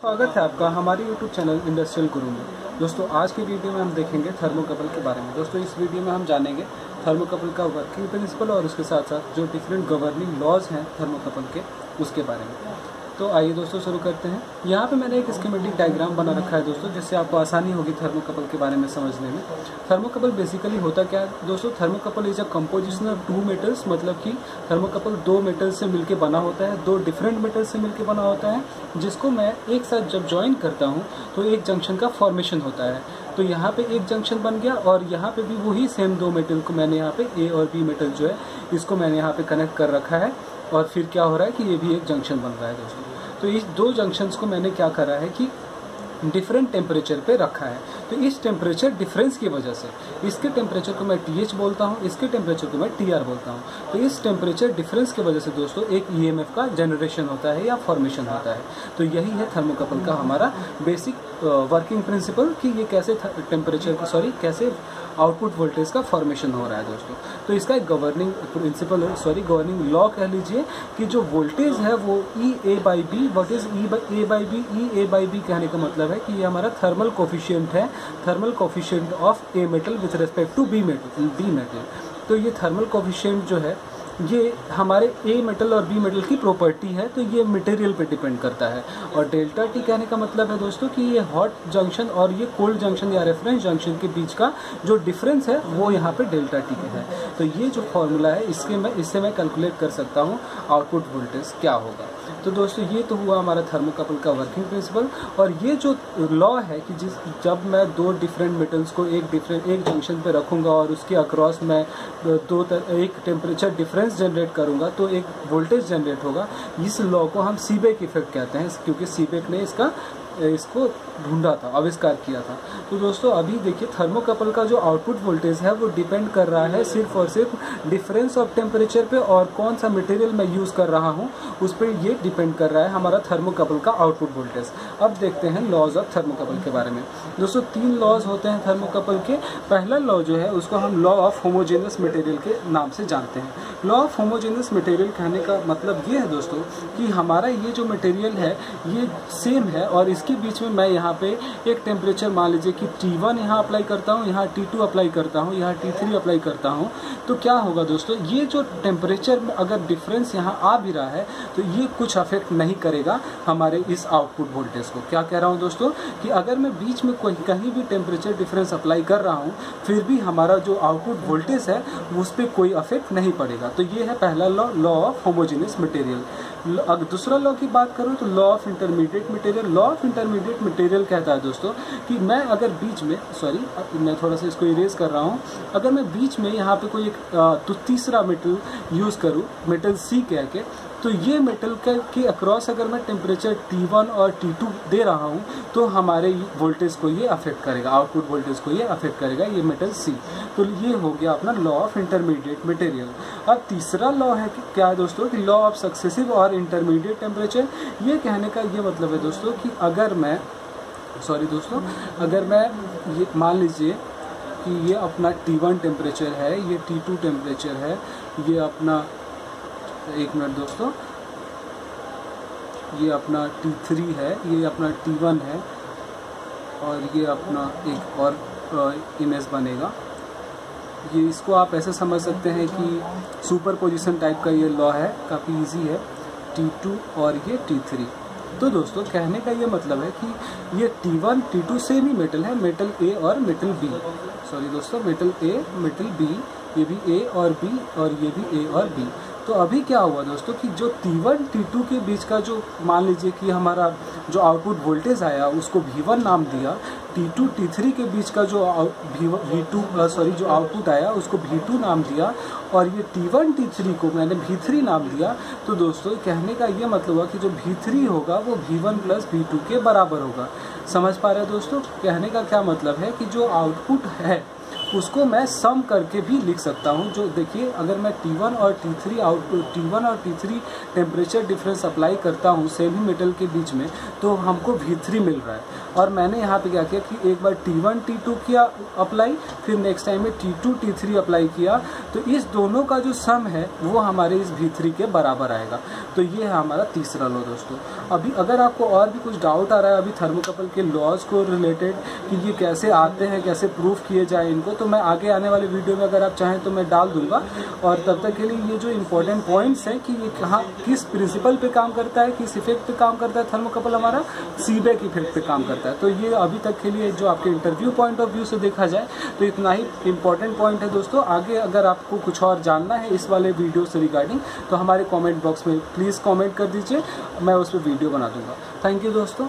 स्वागत है आपका हमारे YouTube चैनल इंडस्ट्रियल गुरु में। दोस्तों, आज की वीडियो में हम देखेंगे थर्मोकपल के बारे में। दोस्तों, इस वीडियो में हम जानेंगे थर्मोकपल का वर्किंग प्रिंसिपल और उसके साथ साथ जो डिफरेंट गवर्निंग लॉज हैं थर्मोकपल के, उसके बारे में। तो आइए दोस्तों, शुरू करते हैं। यहाँ पे मैंने एक स्कीमेटिक डायग्राम बना रखा है दोस्तों, जिससे आपको आसानी होगी थर्मोकपल के बारे में समझने में। थर्मोकपल बेसिकली होता क्या है? दोस्तों thermocouple is a composition of two metals मतलब कि थर्मोकपल दो मेटल से मिलकर बना होता है, दो डिफरेंट मेटल से मिलकर बना होता है, जिसको मैं एक साथ जब ज्वाइन करता हूँ तो एक जंक्शन का फॉर्मेशन होता है। तो यहाँ पे एक जंक्शन बन गया और यहाँ पे भी वही सेम दो मेटल को मैंने यहाँ पे ए और बी मेटल जो है, इसको मैंने यहाँ पे कनेक्ट कर रखा है। और फिर क्या हो रहा है कि ये भी एक जंक्शन बन रहा है दोस्तों। तो इस दो जंक्शंस को मैंने क्या करा है कि डिफरेंट टेम्परेचर पे रखा है। तो इस टेम्परेचर डिफरेंस की वजह से इसके टेम्परेचर को मैं टी बोलता हूँ, इसके टेम्परेचर को मैं टीआर बोलता हूँ। तो इस टेम्परेचर डिफरेंस की वजह से दोस्तों, एक ई e का जनरेशन होता है या फॉर्मेशन होता है। तो यही है थर्मोकपल का हमारा बेसिक वर्किंग प्रिंसिपल कि ये कैसे टेम्परेचर सॉरी कैसे आउटपुट वोल्टेज का फॉर्मेशन हो रहा है दोस्तों। तो इसका एक governing principle sorry governing law कह लीजिए कि जो वोल्टेज है वो E A by B what is E A by B E A by B कहने का मतलब है कि ये हमारा थर्मल कोफिशियंट है thermal coefficient of A metal with respect to B metal B metal तो ये थर्मल कोफिशेंट जो है, ये हमारे ए मेटल और बी मेटल की प्रॉपर्टी है तो ये मटेरियल पे डिपेंड करता है। और डेल्टा टी कहने का मतलब है दोस्तों कि ये हॉट जंक्शन और ये कोल्ड जंक्शन या रेफरेंस जंक्शन के बीच का जो डिफरेंस है, वो यहाँ पे डेल्टा टी का है। तो ये जो फॉर्मूला है, इसके मैं, इससे मैं कैलकुलेट कर सकता हूँ आउटपुट वोल्टेज क्या होगा। तो दोस्तों ये तो हुआ हमारा थर्मोकपल का वर्किंग प्रिंसिपल और ये जो लॉ है कि जिस जब मैं दो डिफरेंट मेटल्स को एक डिफरेंट एक जंक्शन पे रखूँगा और उसके अक्रॉस मैं दो तर, एक टेम्परेचर डिफरेंस जनरेट करूँगा तो एक वोल्टेज जनरेट होगा इस लॉ को हम सीबेक इफ़ेक्ट कहते हैं क्योंकि सीबेक ने इसका इसको ढूंढा था, आविष्कार किया था। तो दोस्तों, अभी देखिए थर्मोकपल का जो आउटपुट वोल्टेज है, वो डिपेंड कर रहा है सिर्फ़ और सिर्फ़ डिफरेंस ऑफ़ टेम्परेचर पे और कौन सा मटेरियल मैं यूज़ कर रहा हूँ, उस पर ये डिपेंड कर रहा है हमारा थर्मोकपल का आउटपुट वोल्टेज अब देखते हैं लॉज ऑफ़ थर्मोकपल के बारे में। दोस्तों, तीन लॉज होते हैं थर्मोकपल के। पहला लॉ जो है, उसको हम लॉ ऑफ़ होमोजेनियस मटेरियल के नाम से जानते हैं। लॉ ऑफ़ होमोजेनियस मटेरियल कहने का मतलब ये है दोस्तों कि हमारा ये जो मटेरियल है, ये सेम है और इस इसके बीच में मैं यहाँ पे एक टेम्परेचर मान लीजिए कि T1 यहाँ अप्लाई करता हूँ, यहाँ T2 अप्लाई करता हूँ, यहाँ T3 अप्लाई करता हूँ तो क्या होगा दोस्तों? ये जो टेम्परेचर में अगर डिफरेंस यहाँ आ भी रहा है तो ये कुछ अफेक्ट नहीं करेगा हमारे इस आउटपुट वोल्टेज को। क्या कह रहा हूँ दोस्तों? कि अगर मैं बीच में कोई कहीं भी टेम्परेचर डिफरेंस अप्लाई कर रहा हूँ, फिर भी हमारा जो आउटपुट वोल्टेज है, उस पर कोई अफेक्ट नहीं पड़ेगा। तो ये है पहला law law of homogeneous material अगर दूसरा लॉ की बात करूँ तो law of intermediate material law of intermediate material कहता है दोस्तों कि मैं अगर बीच में सॉरी मैं थोड़ा सा इसको इरेज कर रहा हूँ। अगर मैं बीच में यहाँ पे कोई एक तो तीसरा मेटल यूज़ करूँ मेटल सी कह के तो ये मेटल का, के अक्रॉस अगर मैं टेम्परेचर T1 और T2 दे रहा हूँ तो हमारे वोल्टेज को ये अफेक्ट करेगा आउटपुट वोल्टेज को ये अफेक्ट करेगा, ये मेटल सी तो ये हो गया अपना लॉ ऑफ़ इंटरमीडिएट मटेरियल अब तीसरा लॉ है कि क्या है दोस्तों, कि लॉ ऑफ़ सक्सेसिव और इंटरमीडिएट टेम्परेचर ये कहने का ये मतलब है दोस्तों कि अगर मैं सॉरी दोस्तों, अगर मैं ये, मान लीजिए कि ये अपना T1 टेम्परेचर है, ये T2 टेम्परेचर है, ये अपना एक मिनट दोस्तों। ये अपना टी थ्री है, ये अपना टी वन है और ये अपना एक और इमेज बनेगा। ये इसको आप ऐसे समझ सकते हैं कि सुपर पोजिशन टाइप का ये लॉ है, काफ़ी इजी है टी टू और ये टी थ्री तो दोस्तों, कहने का ये मतलब है कि ये T one T two same ही मेटल है मेटल ए और मेटल बी सॉरी दोस्तों मेटल ए मेटल बी ये भी ए और बी और ये भी ए और बी तो अभी क्या हुआ दोस्तों कि जो T1 T2 के बीच का जो, मान लीजिए कि हमारा जो आउटपुट वोल्टेज आया, उसको V1 नाम दिया T2 T3 के बीच का जो वी टू सॉरी जो आउटपुट आया, उसको V2 नाम दिया, और ये T1 T3 को मैंने V3 नाम दिया तो दोस्तों कहने का ये मतलब हुआ कि जो V3 होगा, वो V1 प्लस वी के बराबर होगा। समझ पा रहे हैं दोस्तों? कहने का क्या मतलब है कि जो आउटपुट है उसको मैं सम करके भी लिख सकता हूँ। जो देखिए, अगर मैं T1 और टी T3 आउट T1 और T3 टेम्परेचर डिफरेंस अप्लाई करता हूँ सेमी मेटल के बीच में तो हमको V3 मिल रहा है। और मैंने यहाँ पे क्या किया कि एक बार T1 T2 किया अप्लाई फिर नेक्स्ट टाइम में T2 T3 अप्लाई किया। तो इस दोनों का जो सम है, वो हमारे इस V3 के बराबर आएगा। तो ये है हमारा तीसरा लॉ दोस्तों। अभी अगर आपको और भी कुछ डाउट आ रहा है, अभी थर्मोकपल के लॉज को रिलेटेड कि ये कैसे आते हैं, कैसे प्रूफ किए जाए इनको तो मैं आगे आने वाले वीडियो में अगर आप चाहें तो मैं डाल दूँगा। और तब तक के लिए ये जो इंपॉर्टेंट पॉइंट्स हैं कि ये कहाँ, किस प्रिंसिपल पे काम करता है, किस इफ़ेक्ट पे काम करता है थर्मोकपल हमारा सीबैक इफ़ेक्ट पे काम करता है। तो ये अभी तक के लिए जो आपके इंटरव्यू पॉइंट ऑफ़ व्यू से देखा जाए तो इतना ही इंपॉर्टेंट पॉइंट है दोस्तों। आगे अगर आपको कुछ और जानना है इस वाले वीडियो से रिगार्डिंग तो हमारे कॉमेंट बॉक्स में प्लीज़ कॉमेंट कर दीजिए, मैं उस पर वीडियो बना दूँगा। थैंक यू दोस्तों।